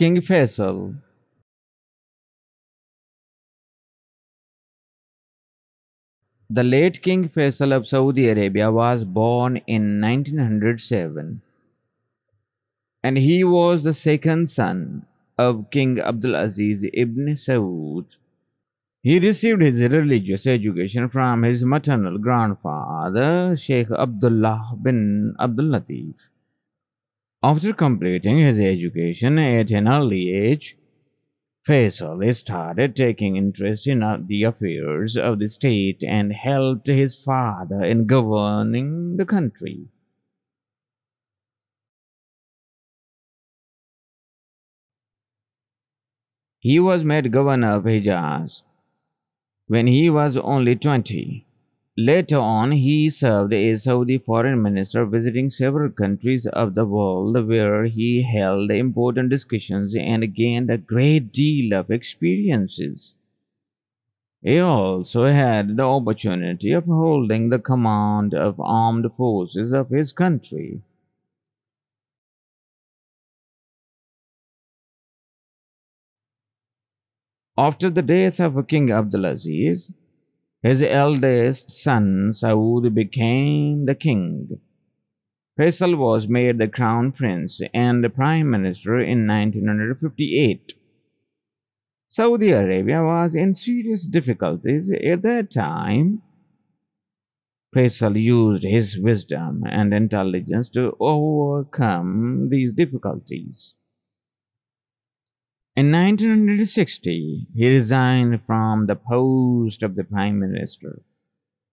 King Faisal The late King Faisal of Saudi Arabia was born in 1907 and he was the second son of King Abdulaziz ibn Saud. He received his religious education from his maternal grandfather, Sheikh Abdullah bin Abdul Latif. After completing his education at an early age, Faisal started taking interest in uh, the affairs of the state and helped his father in governing the country. He was made governor of Hijaz when he was only 20. Later on, he served as Saudi foreign minister, visiting several countries of the world where he held important discussions and gained a great deal of experiences. He also had the opportunity of holding the command of armed forces of his country. After the death of King Abdulaziz, his eldest son Saud became the king. Faisal was made the crown prince and the prime minister in 1958. Saudi Arabia was in serious difficulties at that time. Faisal used his wisdom and intelligence to overcome these difficulties. In 1960, he resigned from the post of the Prime Minister,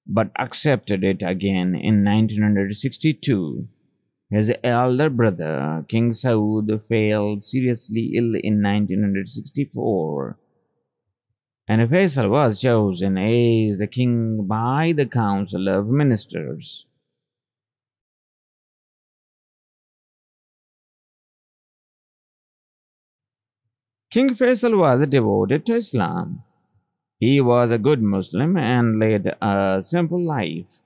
but accepted it again in 1962. His elder brother, King Saud, fell seriously ill in 1964, and Faisal was chosen as the king by the Council of Ministers. King Faisal was devoted to Islam. He was a good Muslim and led a simple life.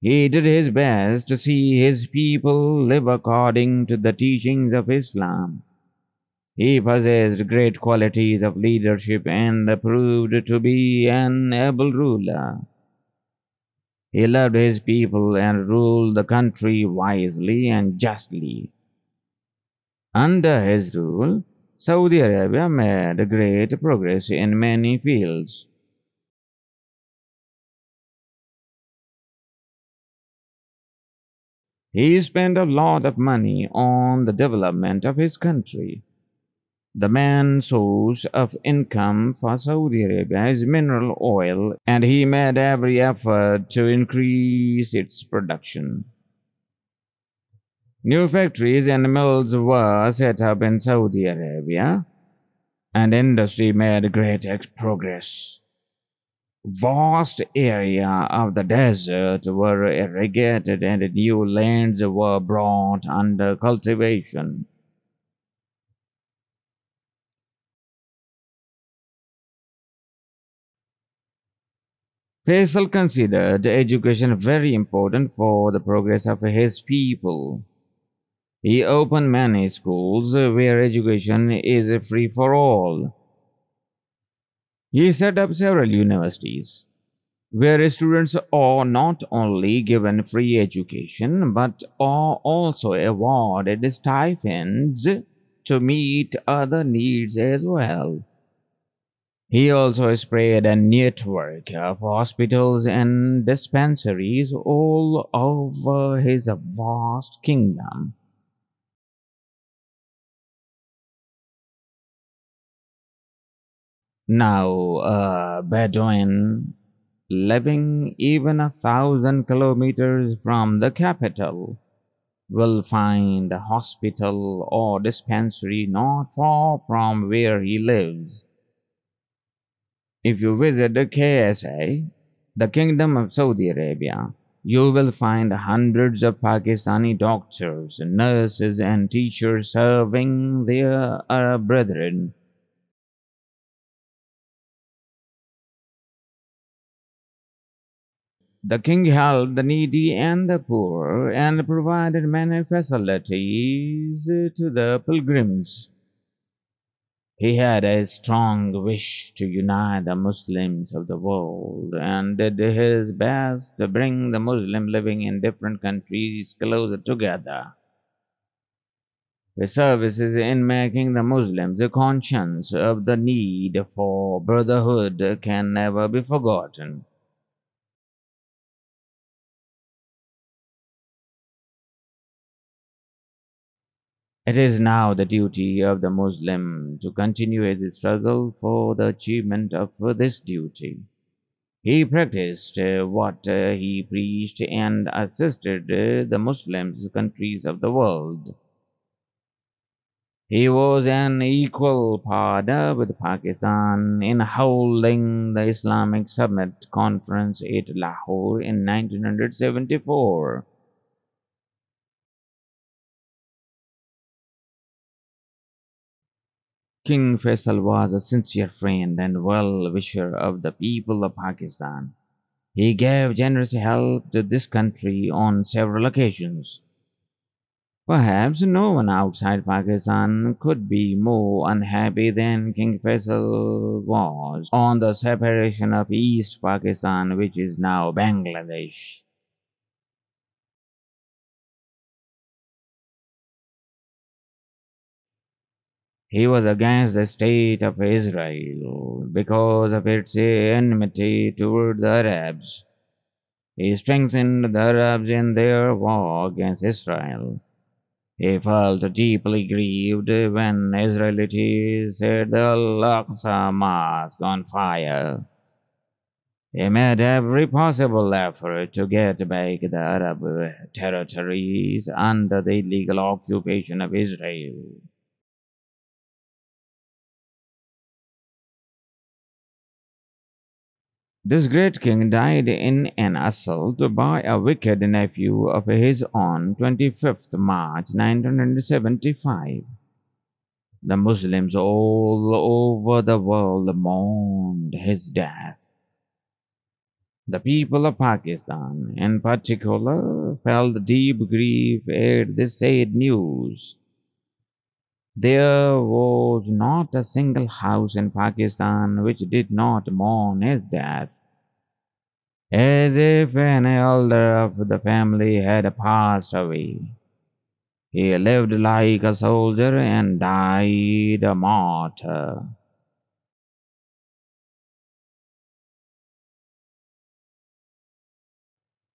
He did his best to see his people live according to the teachings of Islam. He possessed great qualities of leadership and proved to be an able ruler. He loved his people and ruled the country wisely and justly. Under his rule, Saudi Arabia made great progress in many fields. He spent a lot of money on the development of his country. The main source of income for Saudi Arabia is mineral oil, and he made every effort to increase its production. New factories and mills were set up in Saudi Arabia, and industry made great progress. Vast area of the desert were irrigated and new lands were brought under cultivation. Faisal considered education very important for the progress of his people. He opened many schools where education is free for all. He set up several universities where students are not only given free education but are also awarded stipends to meet other needs as well. He also spread a network of hospitals and dispensaries all over his vast kingdom. Now, a Bedouin living even a thousand kilometers from the capital will find a hospital or dispensary not far from where he lives. If you visit the KSA, the Kingdom of Saudi Arabia, you will find hundreds of Pakistani doctors, nurses, and teachers serving their Arab brethren The king helped the needy and the poor and provided many facilities to the pilgrims. He had a strong wish to unite the Muslims of the world and did his best to bring the Muslims living in different countries closer together. His services in making the Muslims conscious of the need for brotherhood can never be forgotten. It is now the duty of the Muslim to continue his struggle for the achievement of this duty. He practiced uh, what uh, he preached and assisted uh, the Muslims countries of the world. He was an equal partner with Pakistan in holding the Islamic Summit Conference at Lahore in 1974. King Faisal was a sincere friend and well wisher of the people of Pakistan. He gave generous help to this country on several occasions. Perhaps no one outside Pakistan could be more unhappy than King Faisal was on the separation of East Pakistan, which is now Bangladesh. He was against the state of Israel because of its enmity toward the Arabs. He strengthened the Arabs in their war against Israel. He felt deeply grieved when Israelites set the Al-Aqsa Mosque on fire. He made every possible effort to get back the Arab territories under the illegal occupation of Israel. This great king died in an assault by a wicked nephew of his on 25th March 1975. The Muslims all over the world mourned his death. The people of Pakistan, in particular, felt deep grief at this sad news. There was not a single house in Pakistan which did not mourn his death. As if an elder of the family had passed away. He lived like a soldier and died a martyr.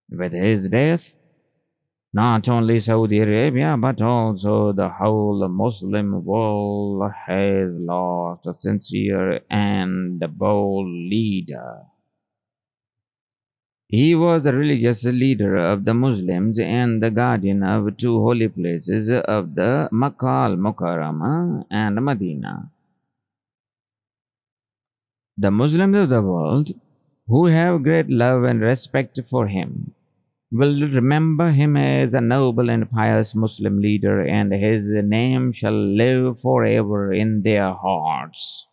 With his death, not only Saudi Arabia, but also the whole Muslim world has lost a sincere and bold leader. He was the religious leader of the Muslims and the guardian of two holy places of the Makkah al-Mukarramah and Medina. The Muslims of the world, who have great love and respect for him, will remember him as a noble and pious Muslim leader, and his name shall live forever in their hearts.